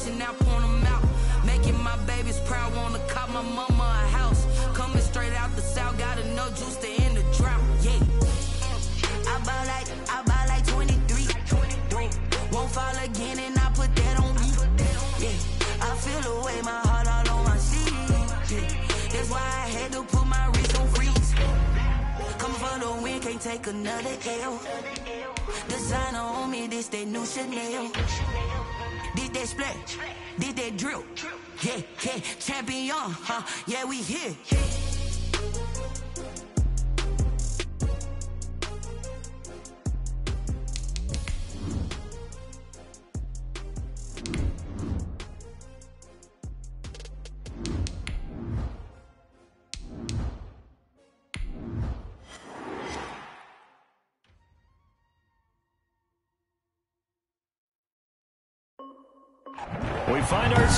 dishing out, point them out. Making my babies proud, wanna cop my mama a house. Coming straight out the south, got enough juice to end the drought. Yeah. I buy like, I buy like 23. Won't fall again, and I put that on me. Yeah. I feel away, my heart all on my sleeve. Yeah. That's why I had to put my wrist on freeze. Come for the win, can't take another L. Designer on me, this that new Chanel. Did they splash, did they drill. Yeah, yeah, champion, huh? Yeah, we here.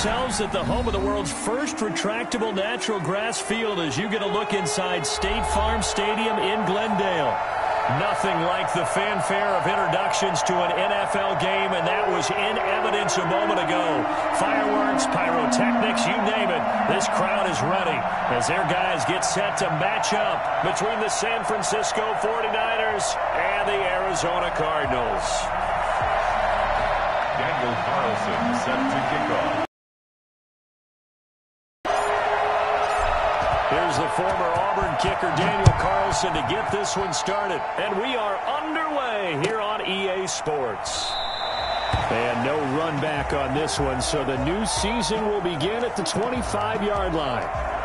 Ourselves at the home of the world's first retractable natural grass field as you get a look inside State Farm Stadium in Glendale. Nothing like the fanfare of introductions to an NFL game, and that was in evidence a moment ago. Fireworks, pyrotechnics, you name it. This crowd is ready as their guys get set to match up between the San Francisco 49ers and the Arizona Cardinals. Daniel Carlson set to kick off. Here's the former Auburn kicker Daniel Carlson to get this one started. And we are underway here on EA Sports. And no run back on this one, so the new season will begin at the 25-yard line.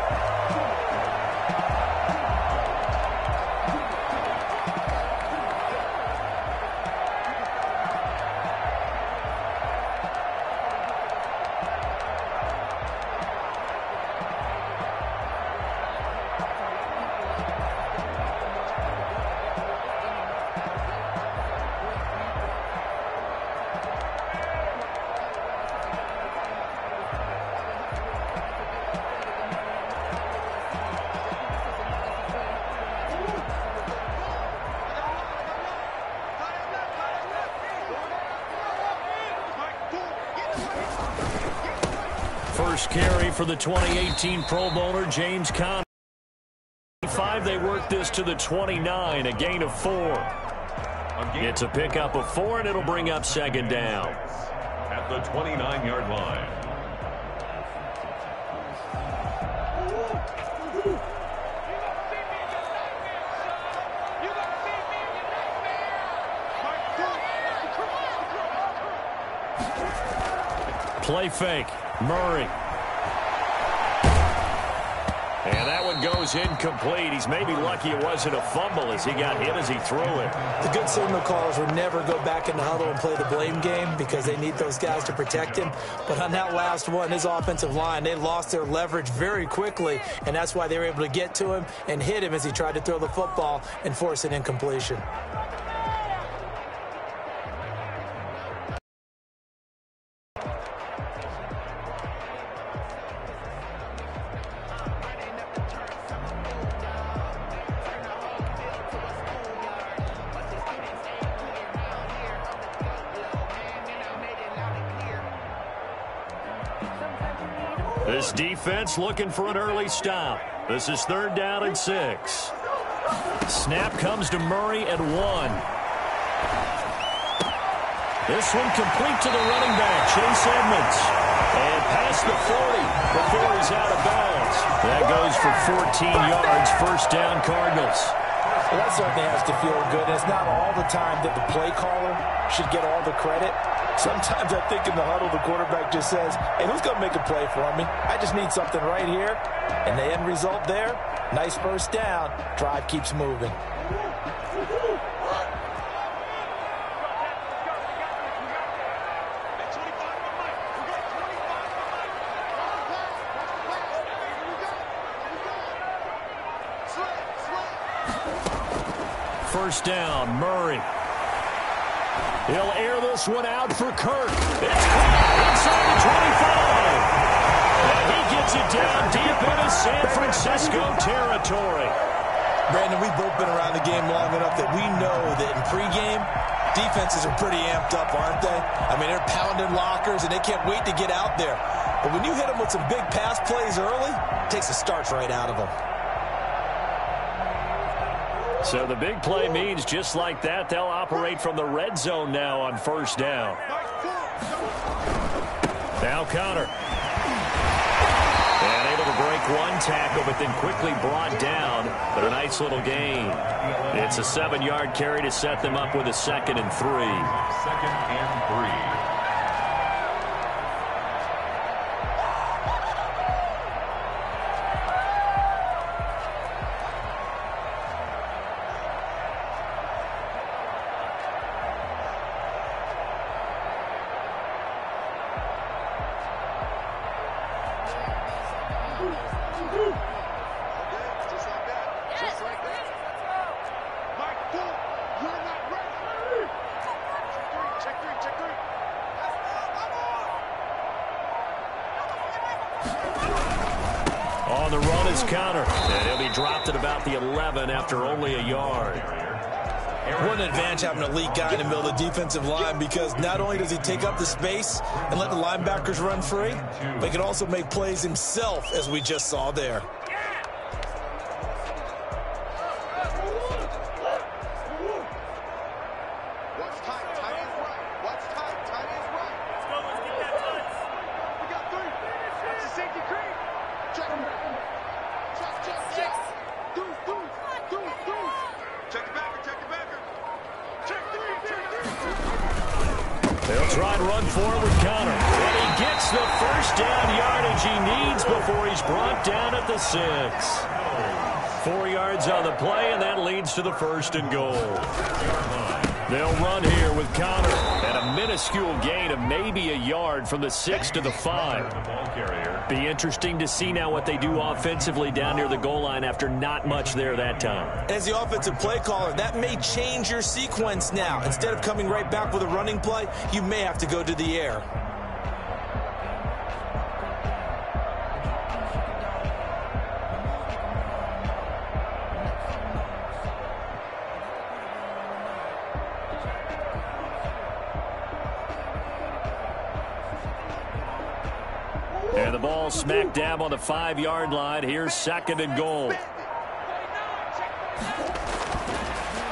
2018 Pro Bowler, James Conner. Five, they work this to the 29, a gain of four. It's a pickup of four, and it'll bring up second down. At the 29-yard line. Play fake. Murray. Goes incomplete. He's maybe lucky it wasn't a fumble as he got hit as he threw it. The good signal callers would never go back in the huddle and play the blame game because they need those guys to protect him. But on that last one, his offensive line, they lost their leverage very quickly, and that's why they were able to get to him and hit him as he tried to throw the football and force an incompletion. Looking for an early stop. This is third down and six. Snap comes to Murray at one. This one complete to the running back, Chase Edmonds. And past the 40 before he's out of bounds. That goes for 14 yards, first down Cardinals. Well, that certainly has to feel good. It's not all the time that the play caller should get all the credit. Sometimes I think in the huddle, the quarterback just says, hey, who's going to make a play for me? I just need something right here. And the end result there, nice first down. Drive keeps moving. First down, Murray. He'll air this one out for Kirk. It's caught inside the 25. And he gets it down deep into San Francisco territory. Brandon, we've both been around the game long enough that we know that in pregame, defenses are pretty amped up, aren't they? I mean, they're pounding lockers, and they can't wait to get out there. But when you hit them with some big pass plays early, it takes the starch right out of them. So the big play means just like that, they'll operate from the red zone now on first down. Now counter. And able to break one tackle, but then quickly brought down. But a nice little gain. It's a seven-yard carry to set them up with a second and three. Second and three. Middle of line because not only does he take up the space and let the linebackers run free, but he can also make plays himself, as we just saw there. With Conner. and a minuscule gain of maybe a yard from the six to the five. The ball carrier. Be interesting to see now what they do offensively down near the goal line after not much there that time. As the offensive play caller, that may change your sequence now. Instead of coming right back with a running play, you may have to go to the air. Dab on the five-yard line. Here's second and goal.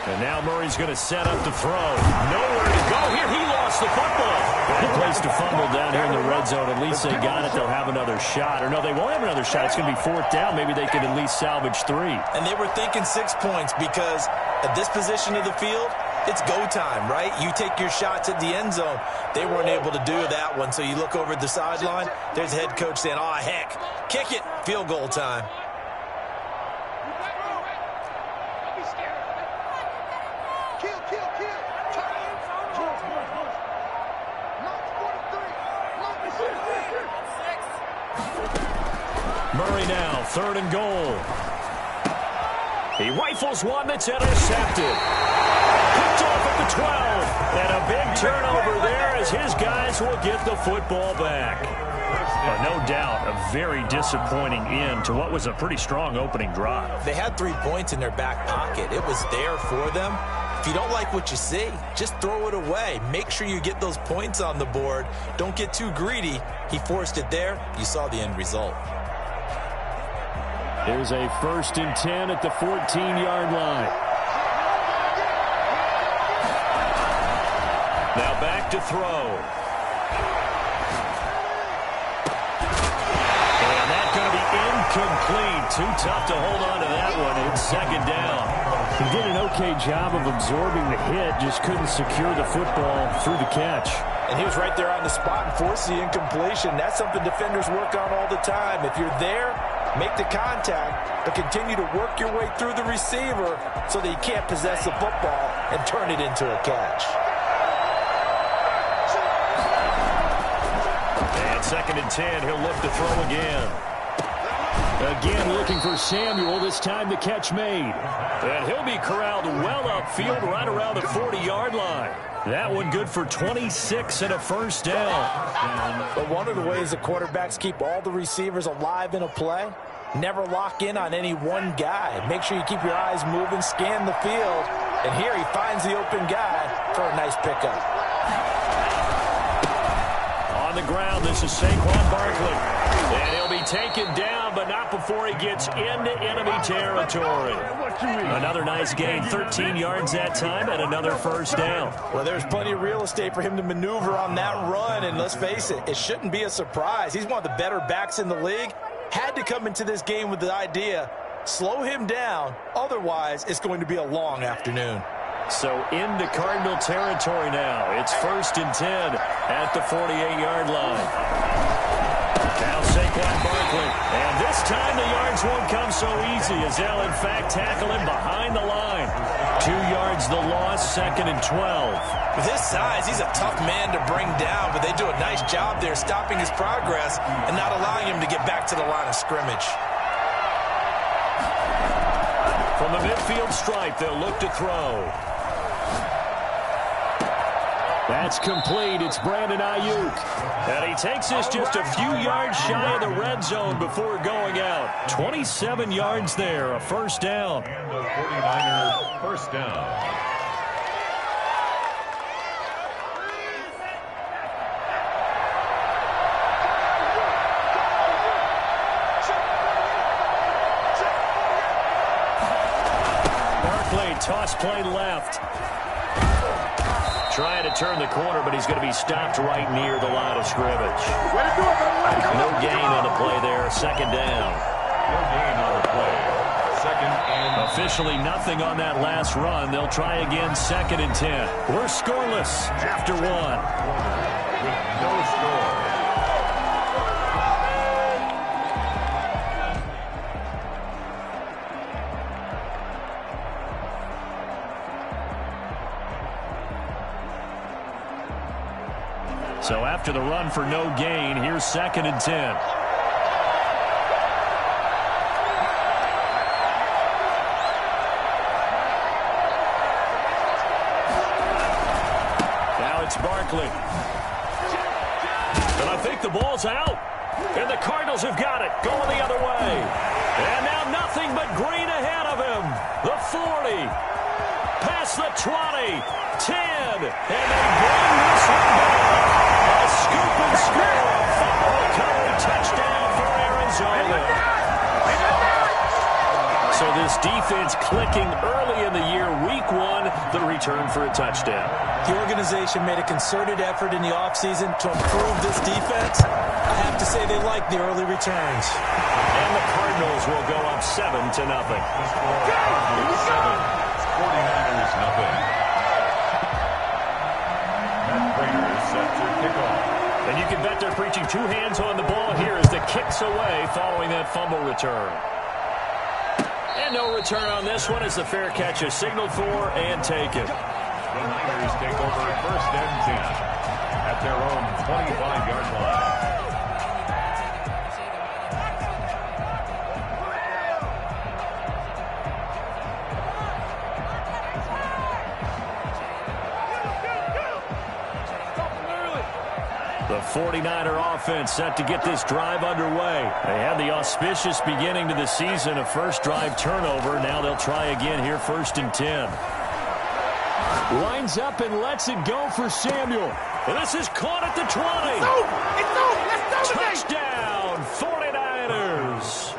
And now Murray's going to set up the throw. Nowhere to go here. He lost the football. Bad place to fumble down here in the red zone. At least they got it. They'll have another shot. Or no, they won't have another shot. It's going to be fourth down. Maybe they can at least salvage three. And they were thinking six points because at this position of the field, it's go time, right? You take your shots at the end zone. They weren't able to do that one, so you look over at the sideline. There's the head coach saying, oh, heck, kick it, field goal time. Don't be scared. Kill, kill, kill. Turn. Mark 43. Mark 43. Murray now, third and goal. He rifles one that's intercepted. And a big turnover there as his guys will get the football back. But no doubt, a very disappointing end to what was a pretty strong opening drive. They had three points in their back pocket. It was there for them. If you don't like what you see, just throw it away. Make sure you get those points on the board. Don't get too greedy. He forced it there. You saw the end result. There's a first and 10 at the 14-yard line. To throw. And that's going to be incomplete. Too tough to hold on to that one. It's second down. He did an okay job of absorbing the hit, just couldn't secure the football through the catch. And he was right there on the spot and forced the incompletion. That's something defenders work on all the time. If you're there, make the contact, but continue to work your way through the receiver so that he can't possess the football and turn it into a catch. Second and 10, he'll look to throw again. Again, looking for Samuel, this time the catch made. And he'll be corralled well upfield right around the 40-yard line. That one good for 26 and a first down. But one of the ways the quarterbacks keep all the receivers alive in a play never lock in on any one guy. Make sure you keep your eyes moving, scan the field. And here he finds the open guy for a nice pickup. The ground, this is Saquon Barkley. And he'll be taken down, but not before he gets into enemy territory. Another nice gain, 13 yards that time, and another first down. Well, there's plenty of real estate for him to maneuver on that run, and let's face it, it shouldn't be a surprise. He's one of the better backs in the league. Had to come into this game with the idea, slow him down, otherwise it's going to be a long afternoon. So into Cardinal territory now. It's first and 10 at the 48-yard line. Now Saquon Barkley. And this time the yards won't come so easy as they'll in fact tackle him behind the line. Two yards the loss, second and 12. With his size, he's a tough man to bring down, but they do a nice job there stopping his progress and not allowing him to get back to the line of scrimmage. From the midfield stripe, they'll look to throw. That's complete. It's Brandon Aiyuk. And he takes this just a few yards shy of the red zone before going out. 27 yards there, a first down. And the 49ers first down. Barkley, toss play left. Trying to turn the corner, but he's going to be stopped right near the line of scrimmage. No gain on the play there. Second down. No gain on the play. Second and Officially nothing on that last run. They'll try again second and ten. We're scoreless after one. with no score. After the run for no gain, here's second and ten. Defense clicking early in the year, week one, the return for a touchdown. The organization made a concerted effort in the offseason to improve this defense. I have to say they like the early returns. And the Cardinals will go up seven to nothing. Seven. 49ers nothing. Matt Prater is set to kick off. And you can bet they're preaching two hands on the ball here as the kicks away following that fumble return. And no return on this one as the fair catch is signaled for and taken. The Niners take over at first and 10 at their own 25-yard line. 49er offense set to get this drive underway. They had the auspicious beginning to the season, a first drive turnover. Now they'll try again here first and 10. Lines up and lets it go for Samuel. And this is caught at the 20. Touchdown, 49ers.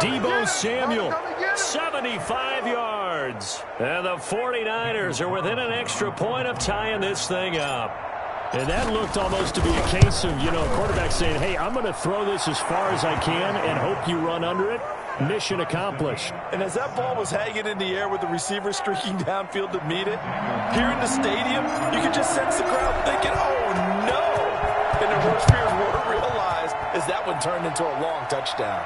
Deebo Samuel, 75 yards. And the 49ers are within an extra point of tying this thing up. And that looked almost to be a case of, you know, a quarterback saying, hey, I'm going to throw this as far as I can and hope you run under it. Mission accomplished. And as that ball was hanging in the air with the receiver streaking downfield to meet it, here in the stadium, you could just sense the crowd thinking, oh, no. And their worst fears were realized as that one turned into a long touchdown.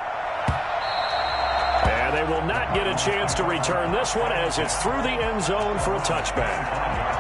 And they will not get a chance to return this one as it's through the end zone for a touchback.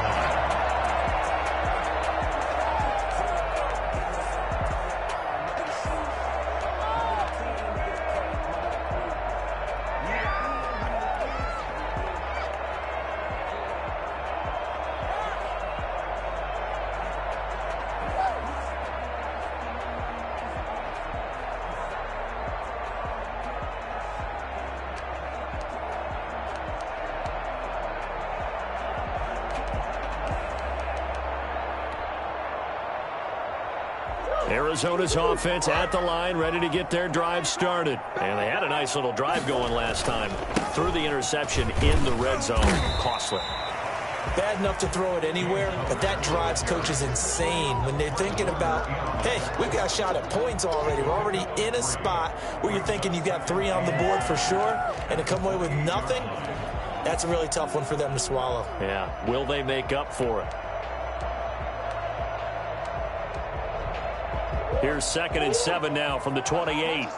Arizona's offense at the line, ready to get their drive started. And they had a nice little drive going last time. Through the interception in the red zone. Costly. Bad enough to throw it anywhere, but that drives coaches insane when they're thinking about, hey, we've got a shot at points already. We're already in a spot where you're thinking you've got three on the board for sure, and to come away with nothing, that's a really tough one for them to swallow. Yeah. Will they make up for it? Second and seven now from the 28.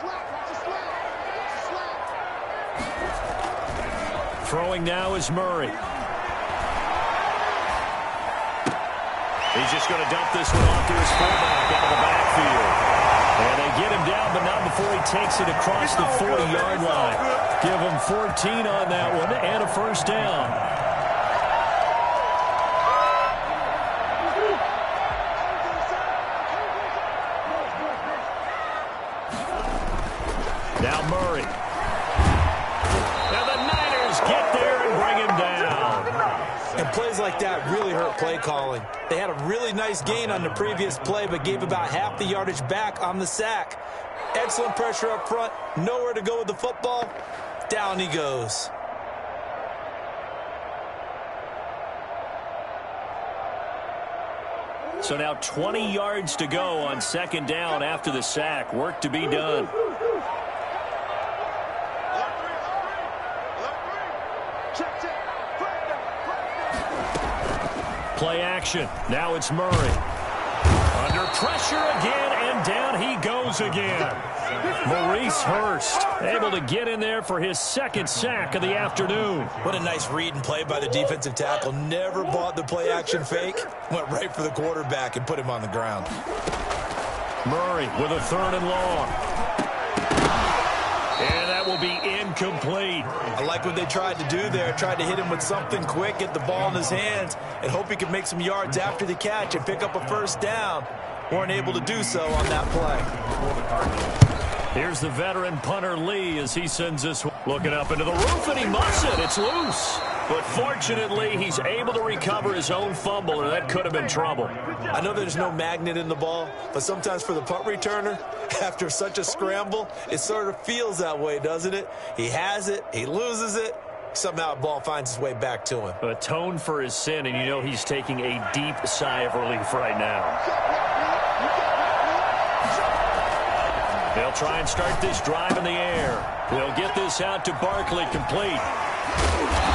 Throwing now is Murray. He's just going to dump this one off to his fullback out of the backfield. And they get him down, but not before he takes it across the 40-yard line. Give him 14 on that one and a first down. Play calling. They had a really nice gain on the previous play, but gave about half the yardage back on the sack. Excellent pressure up front. Nowhere to go with the football. Down he goes. So now 20 yards to go on second down after the sack. Work to be done. Play action. Now it's Murray. Under pressure again, and down he goes again. Maurice Hurst able to get in there for his second sack of the afternoon. What a nice read and play by the defensive tackle. Never bought the play action fake. Went right for the quarterback and put him on the ground. Murray with a third and long. And that will be incomplete. Like what they tried to do there. Tried to hit him with something quick, get the ball in his hands, and hope he could make some yards after the catch and pick up a first down. Weren't able to do so on that play. Here's the veteran punter Lee as he sends this looking up into the roof, and he muffs it. It's loose. But fortunately, he's able to recover his own fumble, and that could have been trouble. I know there's no magnet in the ball, but sometimes for the punt returner, after such a scramble, it sort of feels that way, doesn't it? He has it, he loses it, somehow the ball finds its way back to him. Atone for his sin, and you know he's taking a deep sigh of relief right now. They'll try and start this drive in the air. They'll get this out to Barkley complete.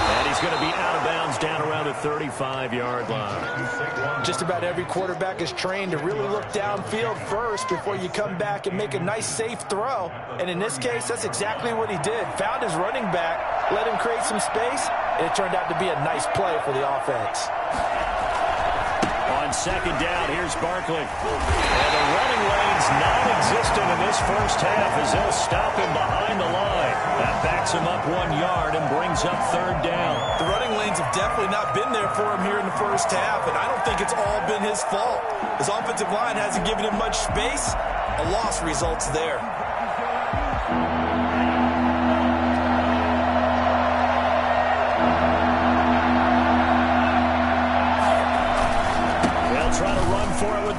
And he's going to be out of bounds down around the 35-yard line. Just about every quarterback is trained to really look downfield first before you come back and make a nice, safe throw. And in this case, that's exactly what he did. Found his running back, let him create some space, and it turned out to be a nice play for the offense. On second down, here's Barkley. And the running lane's non-existent in this first half as they'll stop him behind the line. That backs him up one yard and brings up third down. The running lanes have definitely not been there for him here in the first half, and I don't think it's all been his fault. His offensive line hasn't given him much space. A loss results there.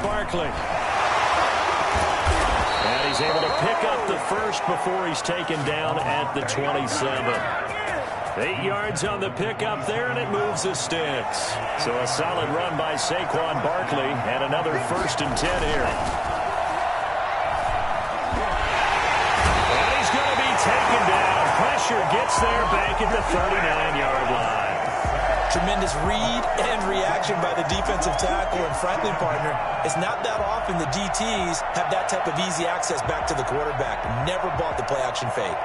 Barkley. And he's able to pick up the first before he's taken down at the 27. Eight yards on the pickup there, and it moves the sticks. So a solid run by Saquon Barkley, and another first and 10 here. And he's going to be taken down. Pressure gets there back at the 39-yard line. Tremendous read and reaction by the defensive tackle, and frankly, partner, it's not that often the DTs have that type of easy access back to the quarterback. Never bought the play action fake.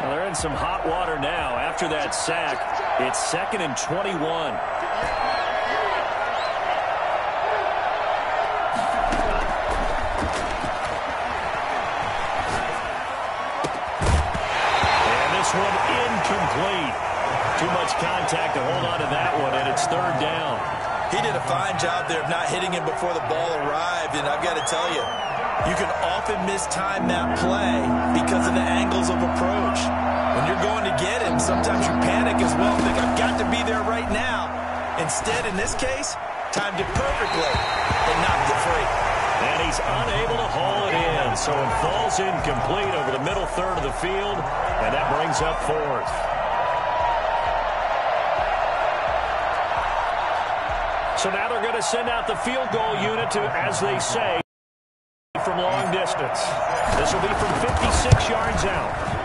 Well, they're in some hot water now. After that sack, it's second and 21. This one incomplete. Too much contact to hold on to that one, and it's third down. He did a fine job there of not hitting him before the ball arrived, and I've got to tell you, you can often mistime that play because of the angles of approach. When you're going to get him, sometimes you panic as well. Think, I've got to be there right now. Instead, in this case, timed it perfectly and knocked it free. And he's unable to haul it in, so it falls incomplete over the middle third of the field, and that brings up fourth. So now they're going to send out the field goal unit to, as they say, from long distance. This will be from 56 yards out.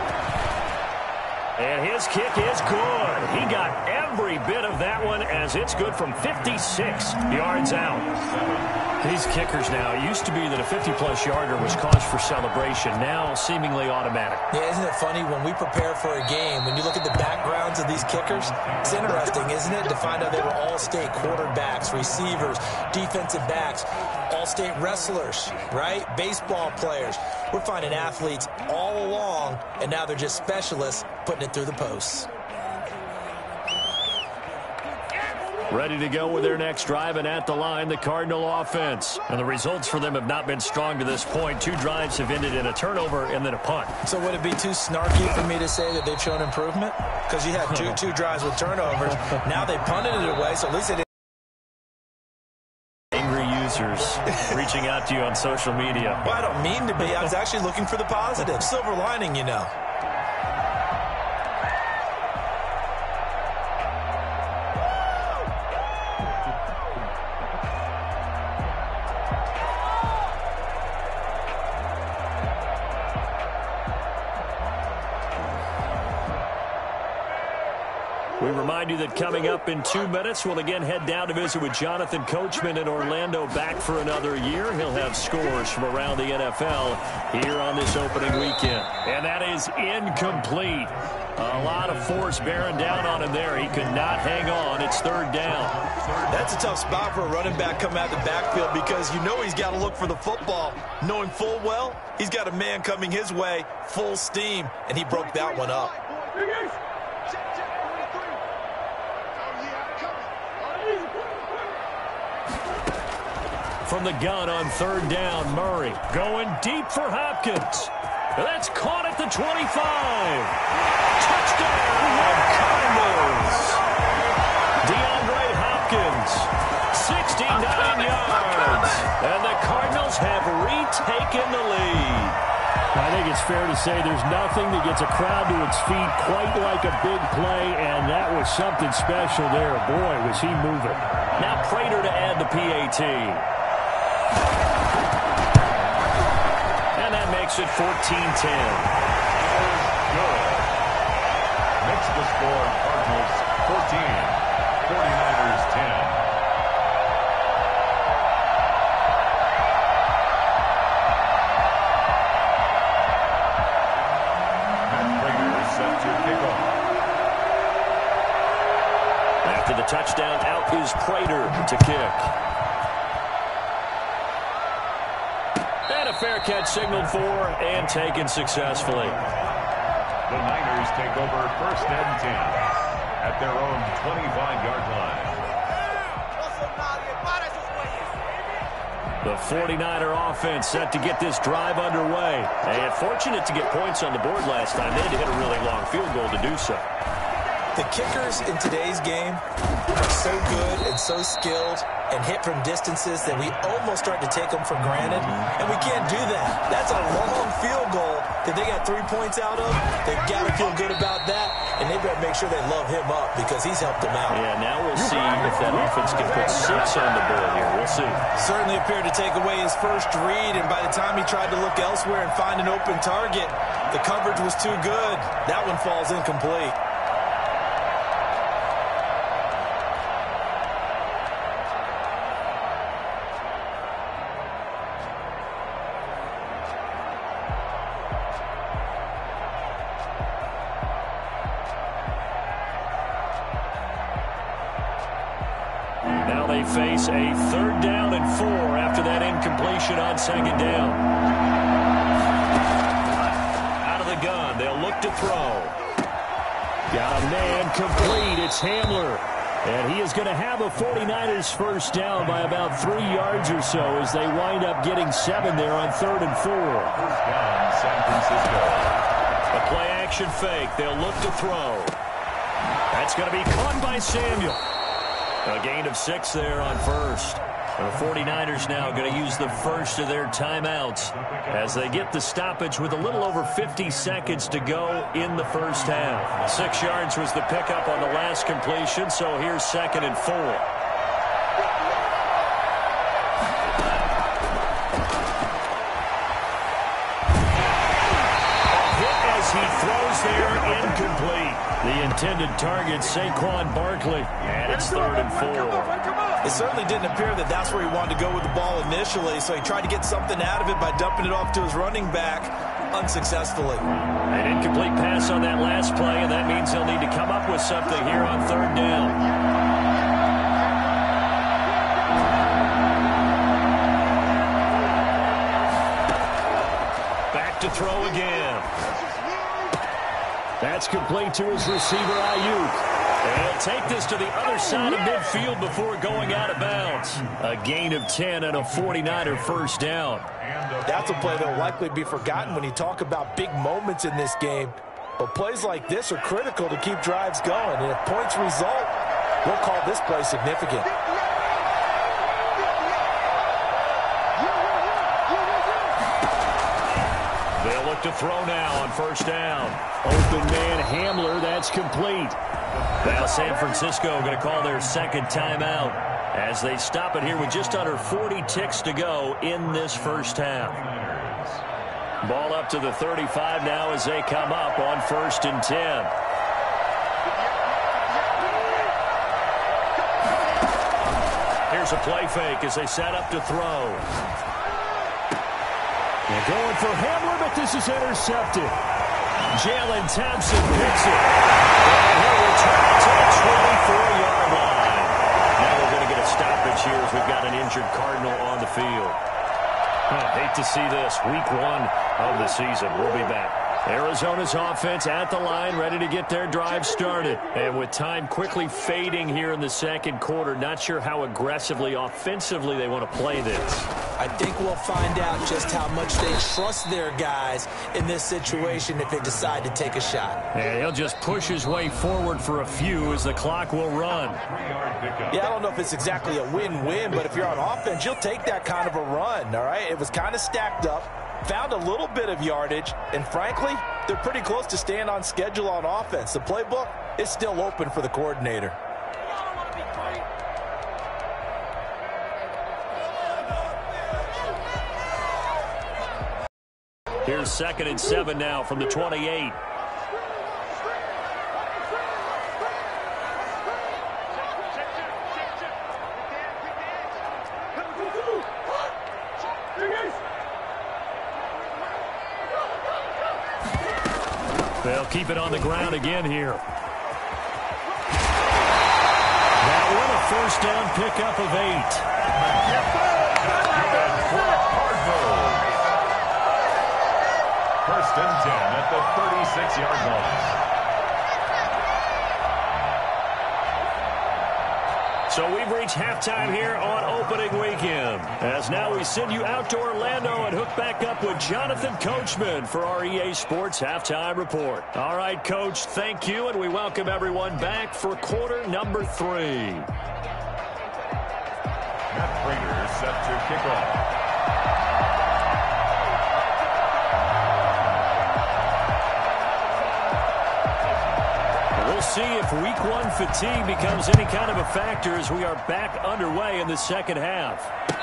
And his kick is good. He got every bit of that one as it's good from 56 yards out. These kickers now, it used to be that a 50-plus yarder was cause for celebration. Now seemingly automatic. Yeah, isn't it funny when we prepare for a game, when you look at the backgrounds of these kickers, it's interesting, isn't it, to find out they were all-state quarterbacks, receivers, defensive backs, all-state wrestlers, right? Baseball players. We're finding athletes all along, and now they're just specialists putting it through the posts. Ready to go with their next drive and at the line, the Cardinal offense. And the results for them have not been strong to this point. Two drives have ended in a turnover and then a punt. So would it be too snarky for me to say that they've shown improvement? Because you had two, two drives with turnovers. Now they punted it away, so at least they didn't. Angry users reaching out to you on social media. Well, I don't mean to be. I was actually looking for the positive. Silver lining, you know. Remind you that coming up in two minutes, we'll again head down to visit with Jonathan Coachman in Orlando back for another year. He'll have scores from around the NFL here on this opening weekend. And that is incomplete. A lot of force bearing down on him there. He could not hang on. It's third down. That's a tough spot for a running back coming out the backfield because you know he's got to look for the football, knowing full well he's got a man coming his way full steam, and he broke that one up. From the gun on third down, Murray going deep for Hopkins. That's caught at the 25. Touchdown, Cardinals. DeAndre Hopkins, 69 yards. And the Cardinals have retaken the lead. I think it's fair to say there's nothing that gets a crowd to its feet quite like a big play, and that was something special there. Boy, was he moving. Now Prater to add the PAT. And that makes it 14-10. Good. Makes the score Cardinals 14, 49ers 10. Catch signaled for and taken successfully. The Niners take over first and 10 at their own 25-yard line. The 49er offense set to get this drive underway. And fortunate to get points on the board last time. They had to hit a really long field goal to do so. The kickers in today's game are so good and so skilled and hit from distances that we almost start to take them for granted, and we can't do that. That's a long field goal that they got three points out of. They've got to feel good about that, and they better make sure they love him up because he's helped them out. Yeah, now we'll see if that offense can put six on the board here. We'll see. Certainly appeared to take away his first read, and by the time he tried to look elsewhere and find an open target, the coverage was too good. That one falls incomplete. And he is going to have a 49ers first down by about three yards or so as they wind up getting seven there on third and four. San Francisco. A Play-action fake. They'll look to throw. That's going to be caught by Samuel. A gain of six there on first. The 49ers now going to use the first of their timeouts as they get the stoppage with a little over 50 seconds to go in the first half. Six yards was the pickup on the last completion, so here's second and four. Intended target, Saquon Barkley. And it's third and four. It certainly didn't appear that that's where he wanted to go with the ball initially, so he tried to get something out of it by dumping it off to his running back unsuccessfully. An incomplete pass on that last play, and that means he'll need to come up with something here on third down. Back to throw again. That's complete to his receiver, Aiyuk. And he'll take this to the other side of midfield before going out of bounds. A gain of 10 and a 49er first down. That's a play that will likely be forgotten when you talk about big moments in this game. But plays like this are critical to keep drives going. And if points result, we'll call this play significant. Throw now on first down. Open man Hamler, that's complete. Now San Francisco going to call their second timeout as they stop it here with just under 40 ticks to go in this first half. Ball up to the 35 now as they come up on first and 10. Here's a play fake as they set up to throw. They're going for Hamler, but this is intercepted. Jalen Thompson picks it. And he'll return to the 24-yard line. Now we're going to get a stoppage here as we've got an injured Cardinal on the field. Oh, hate to see this. Week one of the season. We'll be back. Arizona's offense at the line, ready to get their drive started. And with time quickly fading here in the second quarter, not sure how aggressively, offensively they want to play this. I think we'll find out just how much they trust their guys in this situation if they decide to take a shot. And he'll just push his way forward for a few as the clock will run. Yeah, I don't know if it's exactly a win-win, but if you're on offense, you'll take that kind of a run, all right? It was kind of stacked up found a little bit of yardage, and frankly, they're pretty close to staying on schedule on offense. The playbook is still open for the coordinator. Here's second and seven now from the 28. They'll keep it on the ground again here. That one a first down pickup of eight. 10 at the 36-yard line. So we've reached halftime here on opening weekend. As now we send you out to Orlando and hook back up with Jonathan Coachman for our EA Sports Halftime Report. All right, Coach, thank you, and we welcome everyone back for quarter number three. See if week one fatigue becomes any kind of a factor as we are back underway in the second half.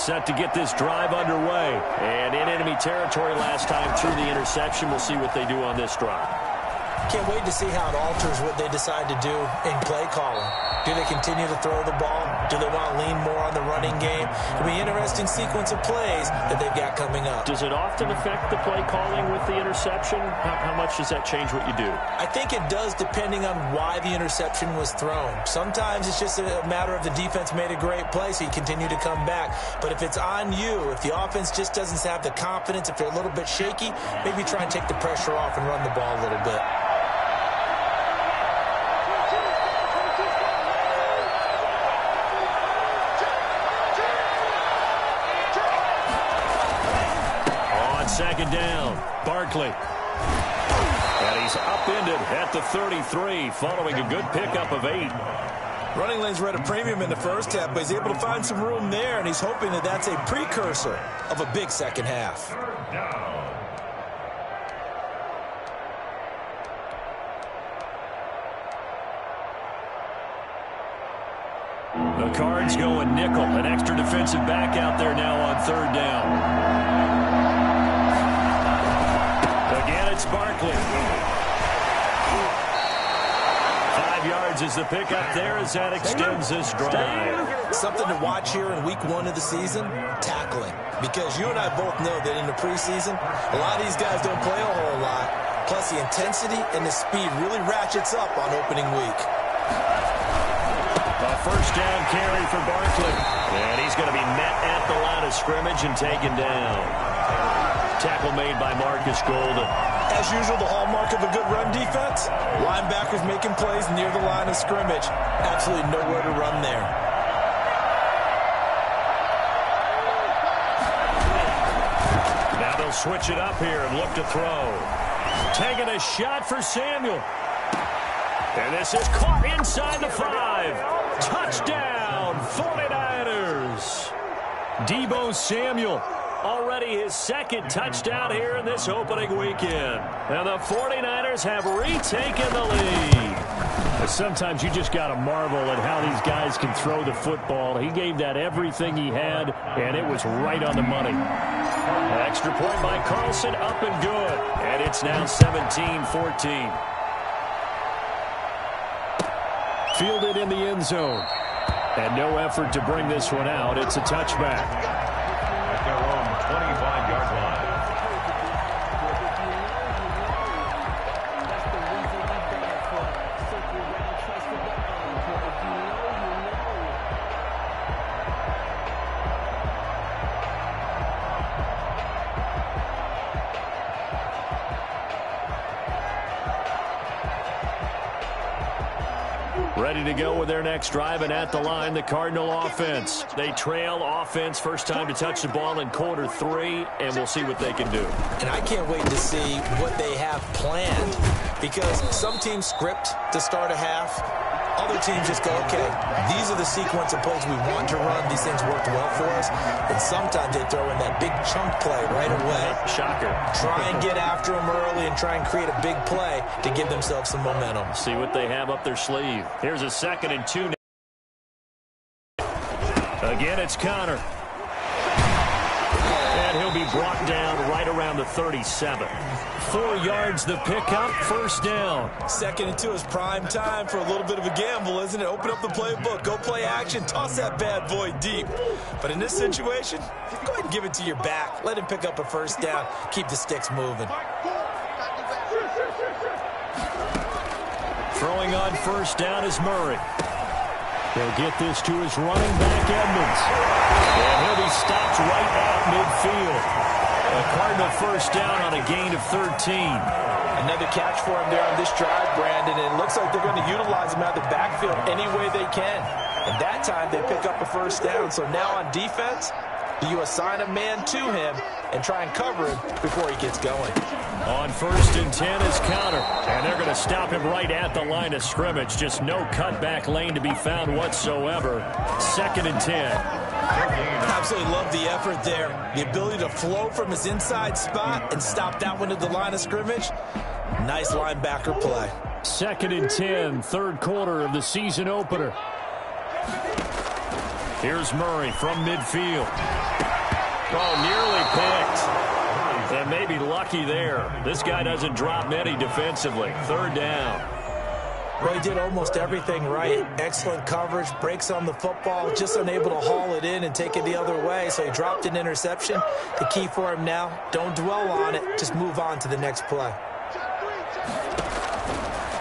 Set to get this drive underway. And in enemy territory last time through the interception. We'll see what they do on this drive. Can't wait to see how it alters what they decide to do in play calling. Do they continue to throw the ball? Do they want to lean more on the running game? It'll be an interesting sequence of plays that they've got coming up. Does it often affect the play calling with the interception? How, how much does that change what you do? I think it does depending on why the interception was thrown. Sometimes it's just a matter of the defense made a great play, so you continue to come back. But if it's on you, if the offense just doesn't have the confidence, if they're a little bit shaky, maybe try and take the pressure off and run the ball a little bit. Second down, Barkley. And he's upended at the 33 following a good pickup of eight. Running lanes were at a premium in the first half, but he's able to find some room there, and he's hoping that that's a precursor of a big second half. The Cards go going nickel. An extra defensive back out there now on third down. Five yards is the pickup there as that extends this drive. Something to watch here in week one of the season, tackling. Because you and I both know that in the preseason, a lot of these guys don't play a whole lot. Plus, the intensity and the speed really ratchets up on opening week. A first down carry for Barkley. And he's going to be met at the line of scrimmage and taken down. Tackle made by Marcus Golden. As usual, the hallmark of a good run defense, linebackers making plays near the line of scrimmage. Absolutely nowhere to run there. Now they'll switch it up here and look to throw. Taking a shot for Samuel. And this is caught inside the five. Touchdown, 49ers. Deebo Samuel, already his second touchdown here in this opening weekend. And the 49ers have retaken the lead. Sometimes you just got to marvel at how these guys can throw the football. He gave that everything he had, and it was right on the money. Extra point by Carlson, up and good. And it's now 17-14. Fielded in the end zone. And no effort to bring this one out. It's a touchback. Drive, and at the line, the Cardinal offense. They trail offense, first time to touch the ball in quarter three, and we'll see what they can do. And I can't wait to see what they have planned because some teams script to start a half. Other teams just go, okay, these are the sequence of plays we want to run. These things worked well for us. And sometimes they throw in that big chunk play right away. Shocker. Try and get after them early and try and create a big play to give themselves some momentum. See what they have up their sleeve. Here's a second and two. Again, it's Conner. And he'll be brought down right around the 37. Four yards the pickup, first down. Second and two is prime time for a little bit of a gamble, isn't it? Open up the playbook, go play action, toss that bad boy deep. But in this situation, go ahead and give it to your back. Let him pick up a first down. Keep the sticks moving. Throwing on first down is Murray. He'll get this to his running back, Edmonds. And he'll be stopped right at midfield. A Cardinal first down on a gain of 13. Another catch for him there on this drive, Brandon, and it looks like they're going to utilize him out of the backfield any way they can. And that time they pick up a first down. So now on defense, do you assign a man to him and try and cover him before he gets going. On first and 10 is Conner. And they're going to stop him right at the line of scrimmage. Just no cutback lane to be found whatsoever. Second and 10. Absolutely love the effort there. The ability to flow from his inside spot and stop that one at the line of scrimmage. Nice linebacker play. Second and 10, third quarter of the season opener. Here's Murray from midfield. Oh, nearly picked. And maybe lucky there. This guy doesn't drop many defensively. Third down. Well, he did almost everything right. Excellent coverage, breaks on the football, just unable to haul it in and take it the other way, so he dropped an interception. The key for him now, don't dwell on it, just move on to the next play.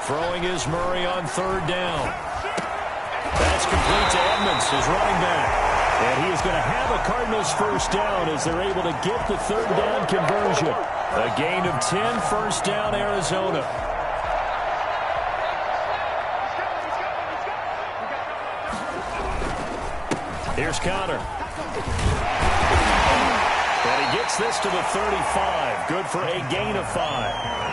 Throwing is Murray on third down. That's complete to Edmonds, his running back. And he is going to have a Cardinals first down as they're able to get the third down conversion. A gain of 10, first down, Arizona. Here's Conner. And he gets this to the 35. Good for a gain of five.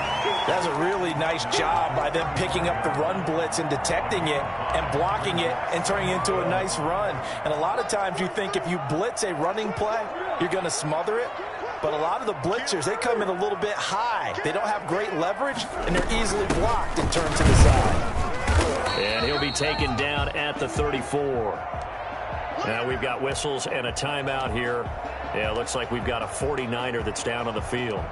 That's a really nice job by them picking up the run blitz and detecting it and blocking it and turning it into a nice run. And a lot of times you think if you blitz a running play, you're going to smother it. But a lot of the blitzers, they come in a little bit high. They don't have great leverage, and they're easily blocked and turned to the side. And he'll be taken down at the 34. Now we've got whistles and a timeout here. Yeah, looks like we've got a 49er that's down on the field.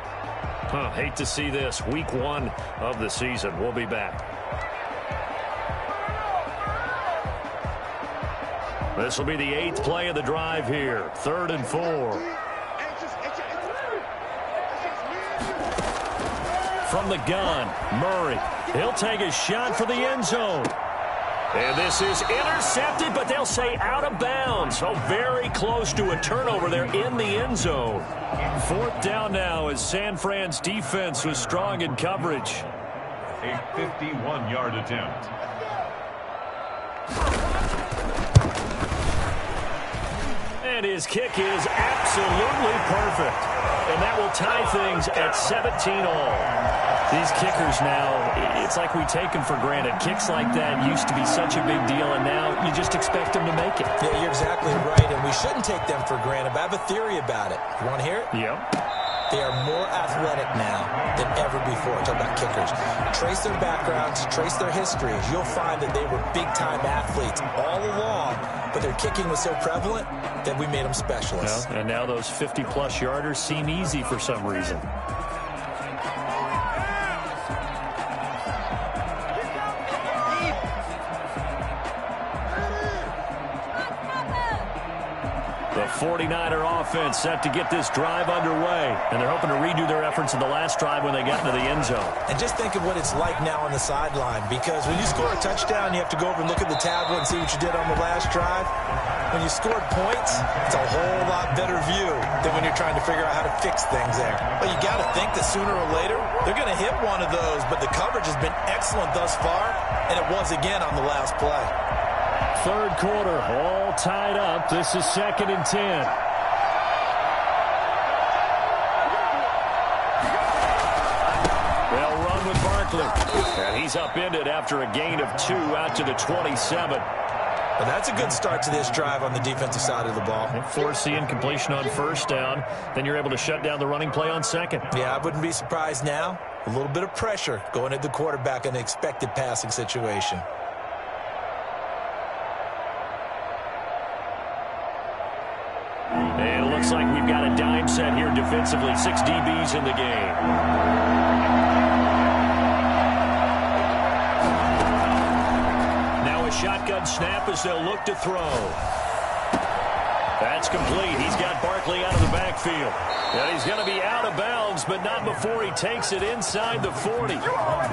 Huh, hate to see this. Week one of the season. We'll be back. This will be the eighth play of the drive here. Third and four. From the gun, Murray. He'll take a shot for the end zone. And this is intercepted, but they'll say out of bounds. So very close to a turnover there in the end zone. Fourth down now as San Fran's defense was strong in coverage. A 51-yard attempt. And his kick is absolutely perfect. And that will tie things at 17 all. These kickers now, it's like we take them for granted. Kicks like that used to be such a big deal, and now you just expect them to make it. Yeah, you're exactly right, and we shouldn't take them for granted. But I have a theory about it. You want to hear it? Yep. They are more athletic now than ever before. Talk about kickers. Trace their backgrounds, trace their histories. You'll find that they were big-time athletes all along, but their kicking was so prevalent that we made them specialists. Well, and now those 50-plus yarders seem easy for some reason. 49er offense set to get this drive underway. And they're hoping to redo their efforts in the last drive when they got into the end zone. And just think of what it's like now on the sideline. Because when you score a touchdown, you have to go over and look at the tablet and see what you did on the last drive. When you scored points, it's a whole lot better view than when you're trying to figure out how to fix things there. But you got to think that sooner or later, they're going to hit one of those. But the coverage has been excellent thus far, and it was again on the last play. Third quarter, all tied up. This is second and ten. They'll run with Barkley. And he's upended after a gain of two out to the 27. But that's a good start to this drive on the defensive side of the ball. Force the incompletion on first down. Then you're able to shut down the running play on second. Yeah, I wouldn't be surprised now. A little bit of pressure going at the quarterback in an expected passing situation. Looks like we've got a dime set here defensively. Six DBs in the game. Now a shotgun snap as they'll look to throw. That's complete. He's got Barkley out of the backfield. And he's going to be out of bounds, but not before he takes it inside the 40.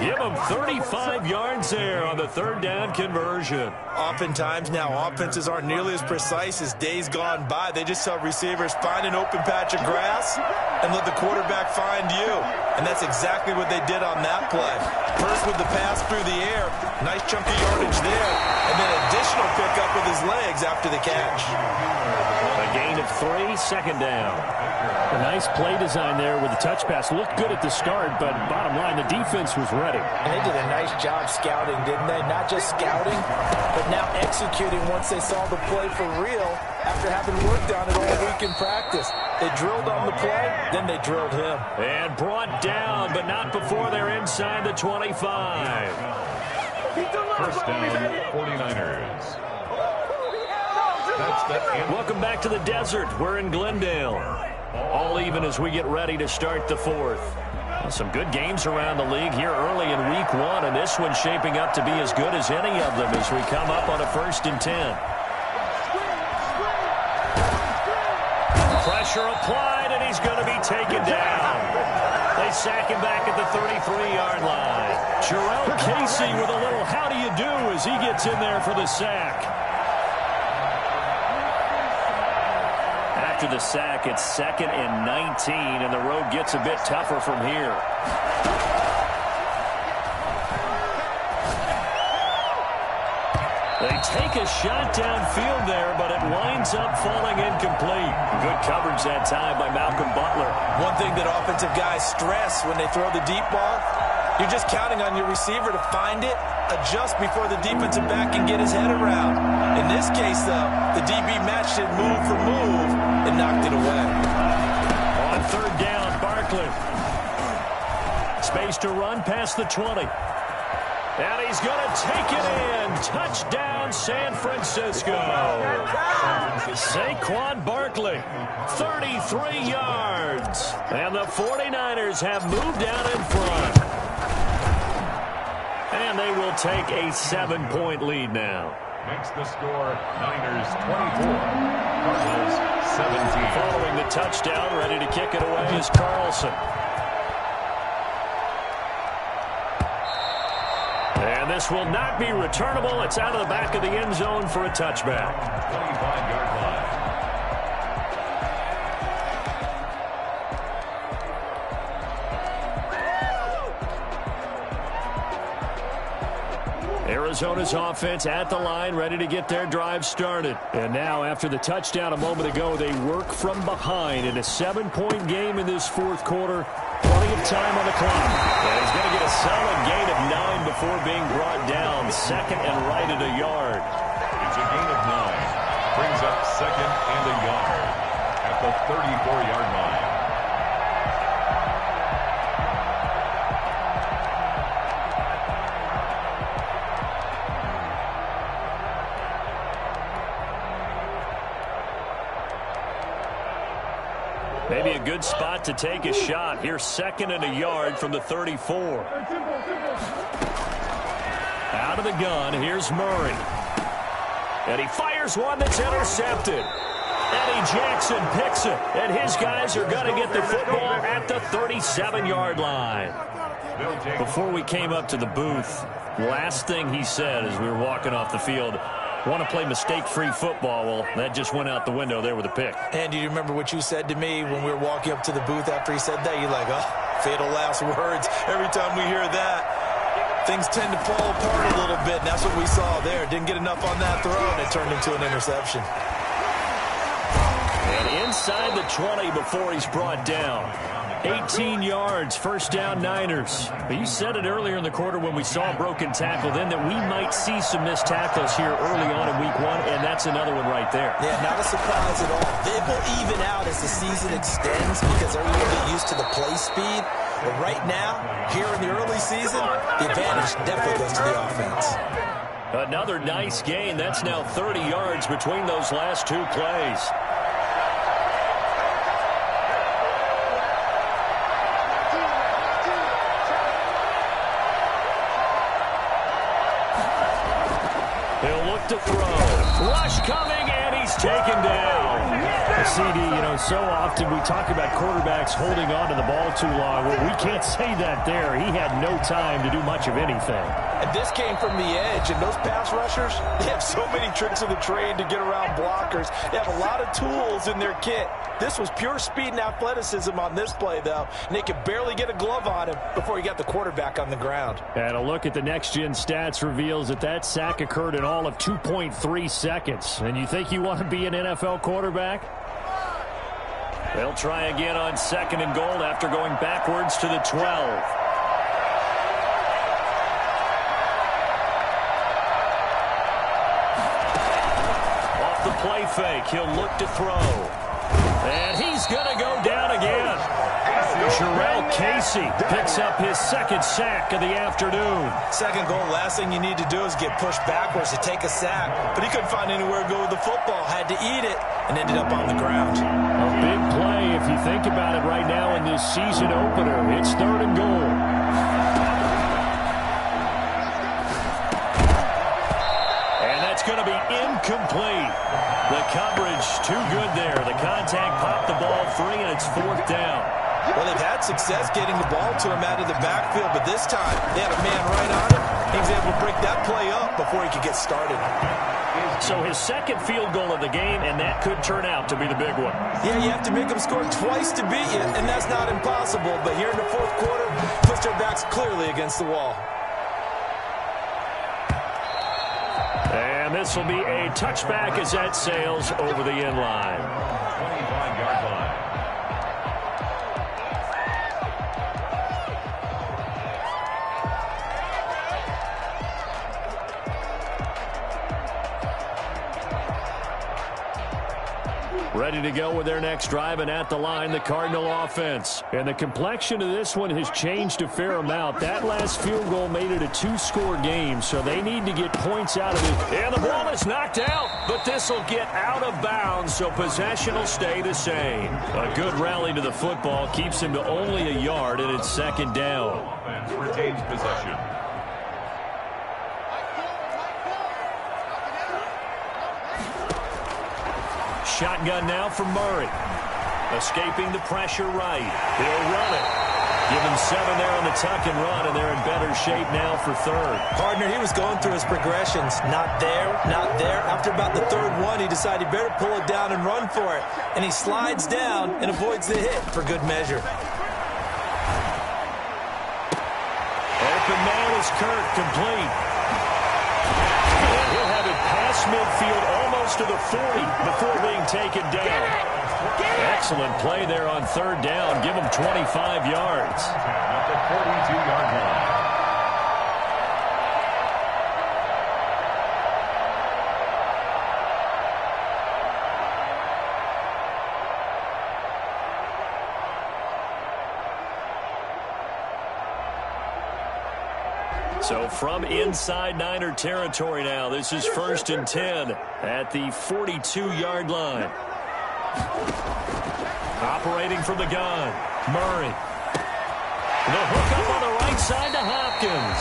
Give him 35 yards there on the third down conversion. Oftentimes now, offenses aren't nearly as precise as days gone by. They just tell receivers, find an open patch of grass and let the quarterback find you. And that's exactly what they did on that play. First with the pass through the air, nice chunky yardage there, and then additional pickup with his legs after the catch. A gain of three, second down. A nice play design there with the touch pass. Looked good at the start, but bottom line, the defense was ready. And they did a nice job scouting, didn't they? Not just scouting, but now executing once they saw the play for real after having worked on it all week in practice. They drilled on the play, then they drilled him. And brought down, but not before they're inside the 25. First down, 49ers. Welcome back to the desert. We're in Glendale. All even as we get ready to start the fourth. Some good games around the league here early in week one, and this one's shaping up to be as good as any of them as we come up on a first and ten. Pressure applied, and he's going to be taken down. They sack him back at the 33-yard line. Jurrell Casey with a little how do you do as he gets in there for the sack. After the sack, it's second and 19, and the road gets a bit tougher from here. They take a shot downfield there, but it winds up falling incomplete. Good coverage that time by Malcolm Butler. One thing that offensive guys stress when they throw the deep ball, you're just counting on your receiver to find it, adjust before the defensive back can get his head around. In this case, though, the DB matched it move for move and knocked it away. On third down, Barkley. Space to run past the 20. And he's going to take it in. Touchdown, San Francisco. Saquon Barkley, 33 yards. And the 49ers have moved out in front. And they will take a seven-point lead now. Makes the score Niners 24, Cardinals 17. Following the touchdown, ready to kick it away is Carlson. And this will not be returnable. It's out of the back of the end zone for a touchback. 25-yard line. Arizona's offense at the line, ready to get their drive started. And now, after the touchdown a moment ago, they work from behind in a seven-point game in this fourth quarter. Plenty of time on the clock. And he's going to get a solid gain of nine before being brought down. Second and right at a yard. It's a gain of nine. Brings up second and a yard at the 34-yard line. Good spot to take a shot. Here, second and a yard from the 34. Out of the gun, here's Murray. And he fires one that's intercepted. Eddie Jackson picks it, and his guys are going to get the football at the 37-yard line. Before we came up to the booth, last thing he said as we were walking off the field, want to play mistake-free football. Well, that just went out the window there with a pick. And do you remember what you said to me when we were walking up to the booth after he said that? You're like, oh, fatal last words. Every time we hear that, things tend to fall apart a little bit, and that's what we saw there. Didn't get enough on that throw, and it turned into an interception. Inside the 20 before he's brought down. 18 yards, first down Niners. But you said it earlier in the quarter when we saw a broken tackle then that we might see some missed tackles here early on in week one, and that's another one right there. Yeah, not a surprise at all. It will even out as the season extends because they're going to get used to the play speed. But right now, here in the early season, the advantage definitely goes to the offense. Another nice gain. That's now 30 yards between those last two plays. He'll look to throw. Rush coming, and he's taken down. CD, you know, so often we talk about quarterbacks holding on to the ball too long. Well, we can't say that there. He had no time to do much of anything. And this came from the edge, and those pass rushers, they have so many tricks of the trade to get around blockers. They have a lot of tools in their kit. This was pure speed and athleticism on this play, though, and they could barely get a glove on him before he got the quarterback on the ground. And a look at the next-gen stats reveals that that sack occurred in all of 2.3 seconds. And you think you want to be an NFL quarterback? They'll try again on second and goal after going backwards to the 12. Fake, he'll look to throw. And he's going to go down again. Jurrell Casey picks up his second sack of the afternoon. Second goal, last thing you need to do is get pushed backwards to take a sack. But he couldn't find anywhere to go with the football. Had to eat it and ended up on the ground. A big play if you think about it right now in this season opener. It's third and goal. And that's going to be incomplete. The coverage too good there. The contact popped the ball free, and it's fourth down. Well, they've had success getting the ball to him out of the backfield, but this time they had a man right on him. He was able to break that play up before he could get started. So his second field goal of the game, and that could turn out to be the big one. Yeah, you have to make them score twice to beat you, and that's not impossible. But here in the fourth quarter, puts their backs clearly against the wall. This will be a touchback as that sails over the end line. Ready to go with their next drive, and at the line, the Cardinal offense. And the complexion of this one has changed a fair amount. That last field goal made it a two-score game, so they need to get points out of it. And the ball is knocked out, but this will get out of bounds, so possession will stay the same. A good rally to the football keeps him to only a yard, and it's second down. Offense retains possession. Shotgun now for Murray. Escaping the pressure right. He'll run it. Give him seven there on the tuck and run, and they're in better shape now for third. Partner, he was going through his progressions. Not there, not there. After about the third one, he decided he better pull it down and run for it. And he slides down and avoids the hit for good measure. Open man is Kirk, complete. Midfield almost to the 40 before being taken down. Excellent play there on third down. Give him 25 yards. At the 42-yard line. So from inside Niner territory now, this is first and 10 at the 42-yard line. Operating from the gun, Murray. The hook up on the right side to Hopkins.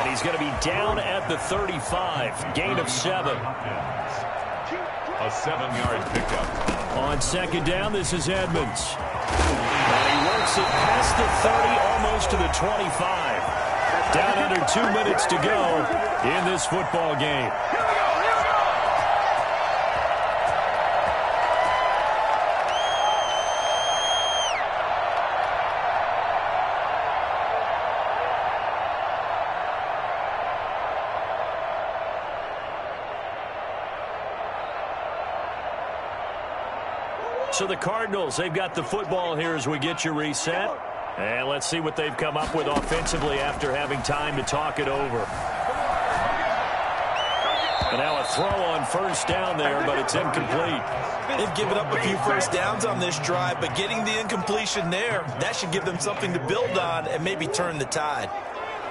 And he's going to be down at the 35. Gain of seven. A seven-yard pickup. On second down, this is Edmonds. And he works it past the 30, almost to the 25. Down under two minutes to go in this football game. So the Cardinals, they've got the football here as we get you reset. And let's see what they've come up with offensively after having time to talk it over. And now a throw on first down there, but it's incomplete. They've given up a few first downs on this drive, but getting the incompletion there, that should give them something to build on and maybe turn the tide.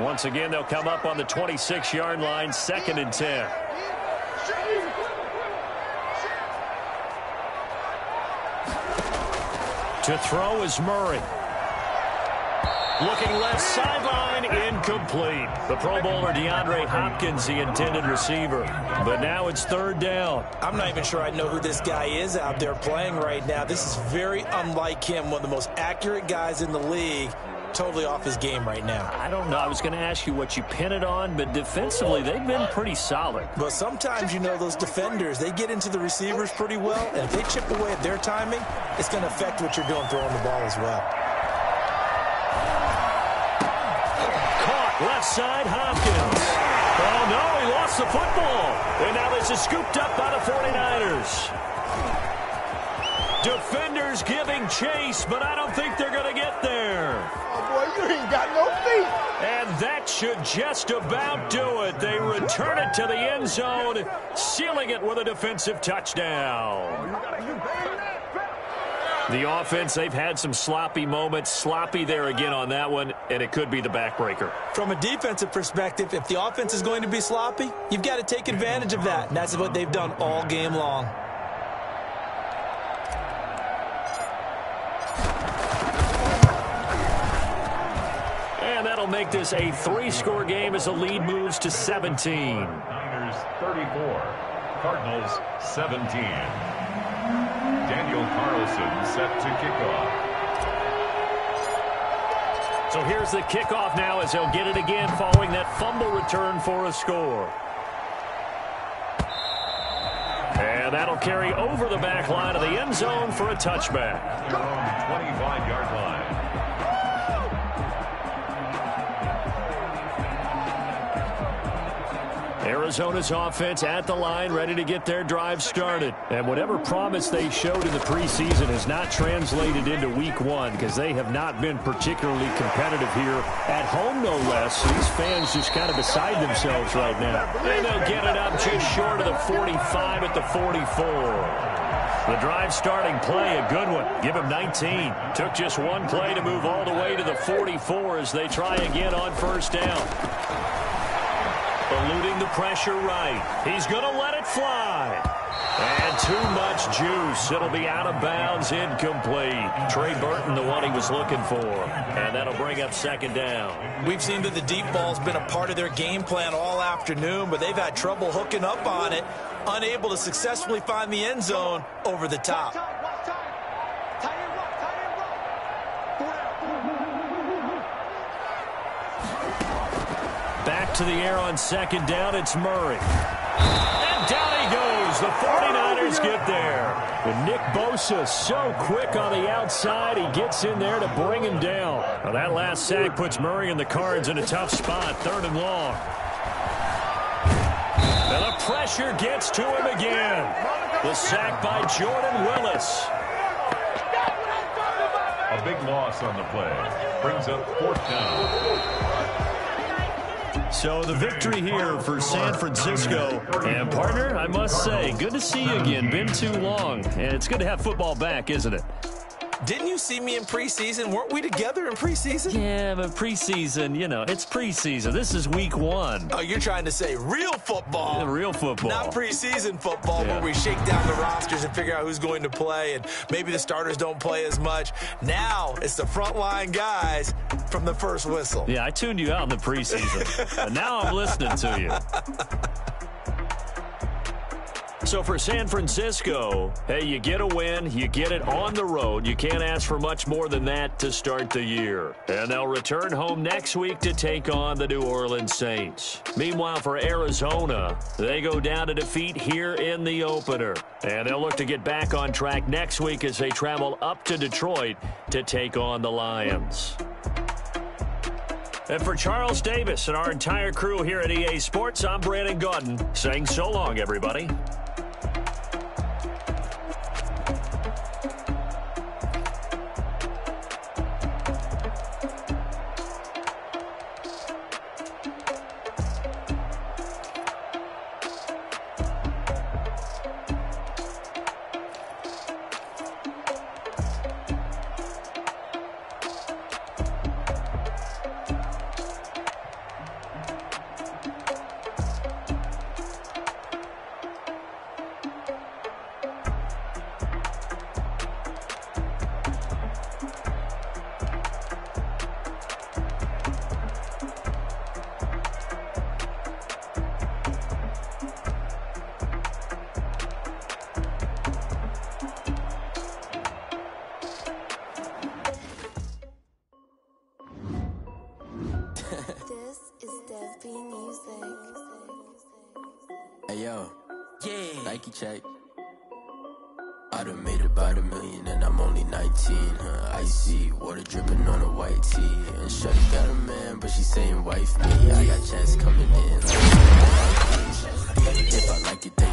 Once again, they'll come up on the 26-yard line, second and 10. To throw is Murray. Looking left sideline, incomplete. The Pro Bowler DeAndre Hopkins, the intended receiver. But now it's third down. I'm not even sure I know who this guy is out there playing right now. This is very unlike him, one of the most accurate guys in the league. Totally off his game right now. I don't know. I was going to ask you what you pin it on, but defensively, they've been pretty solid. But sometimes, you know, those defenders, they get into the receivers pretty well, and if they chip away at their timing, it's going to affect what you're doing throwing the ball as well. Left side, Hopkins. Oh, no, he lost the football. And now this is scooped up by the 49ers. Defenders giving chase, but I don't think they're going to get there. Oh, boy, you ain't got no feet. And that should just about do it. They return it to the end zone, sealing it with a defensive touchdown. Oh, The offense, they've had some sloppy moments. Sloppy there again on that one, and it could be the backbreaker. From a defensive perspective, if the offense is going to be sloppy, you've got to take advantage of that. And that's what they've done all game long. And that'll make this a three-score game as the lead moves to 17. Niners 34, Cardinals 17. Daniel Carlson set to kick off. So here's the kickoff now as he'll get it again following that fumble return for a score. And that'll carry over the back line of the end zone for a touchback. 25-yard line. Arizona's offense at the line, ready to get their drive started. And whatever promise they showed in the preseason has not translated into week one because they have not been particularly competitive here at home, no less. These fans just kind of beside themselves right now. And they'll get it up just short of the 45 at the 44. The drive starting play, a good one. Give him 19. Took just one play to move all the way to the 44 as they try again on first down. Pressure right. He's going to let it fly. And too much juice. It'll be out of bounds, incomplete. Trey Burton, the one he was looking for. And that'll bring up second down. We've seen that the deep ball's been a part of their game plan all afternoon, but they've had trouble hooking up on it, unable to successfully find the end zone over the top. Time, watch time. Tight end right, tight end right. Four down. Back to the air on second down. It's Murray. And down he goes. The 49ers get there. And Nick Bosa so quick on the outside. He gets in there to bring him down. Now that last sack puts Murray and the Cards in a tough spot. Third and long. And the pressure gets to him again. The sack by Jordan Willis. A big loss on the play. Brings up fourth down. So the victory here for San Francisco. And partner, I must say, good to see you again. Been too long. And it's good to have football back, isn't it? Didn't you see me in preseason? Weren't we together in preseason? Yeah, but preseason, you know, it's preseason. This is week one. Oh, you're trying to say real football. Real football. Not preseason football Yeah. where we shake down the rosters and figure out who's going to play and maybe the starters don't play as much. Now it's the frontline guys from the first whistle. Yeah, I tuned you out in the preseason. and now I'm listening to you. So for San Francisco, hey, you get a win, you get it on the road. You can't ask for much more than that to start the year. And they'll return home next week to take on the New Orleans Saints. Meanwhile, for Arizona, they go down to defeat here in the opener. And they'll look to get back on track next week as they travel up to Detroit to take on the Lions. And for Charles Davis and our entire crew here at EA Sports, I'm Brandon Gaudin saying so long, everybody. Hey yo, yeah. Nike check. I done made about a million and I'm only 19. Huh? see water dripping on a white tee. And Shorty got a man, but she saying wife me. I got chance coming in. If I like it,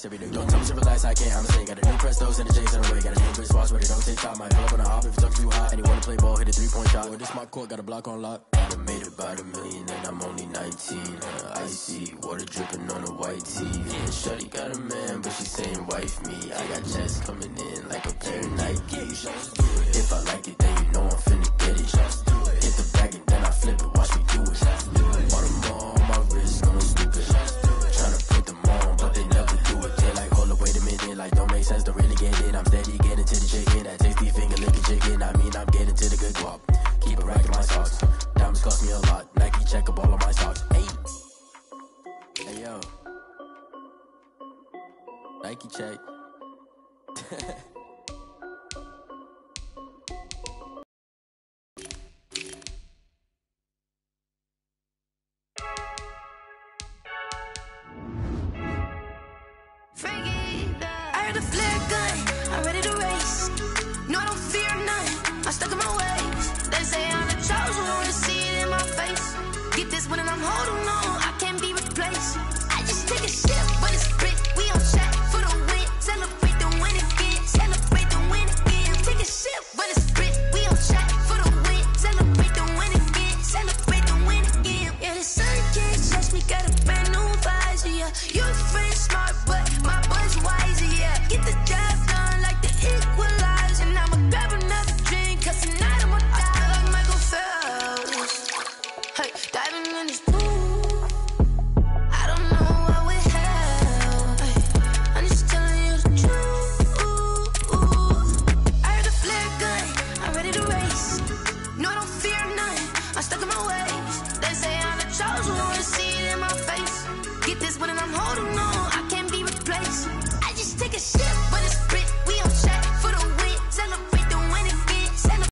text every day. Don't tell me to relax, I can't honestly. Got a new press those in the J's on the way. Got a new Chris Watch, but it don't take time. Might pull up on the hop if it's up too hot. And you wanna play ball, hit a three point shot. Boy, this my court, got a block on lock. I made by a million and I'm only 19. Uh, see water dripping on a white tee. Yeah, Shorty got a man, but she saying wife me. I got chest coming in like a pair of Nikes.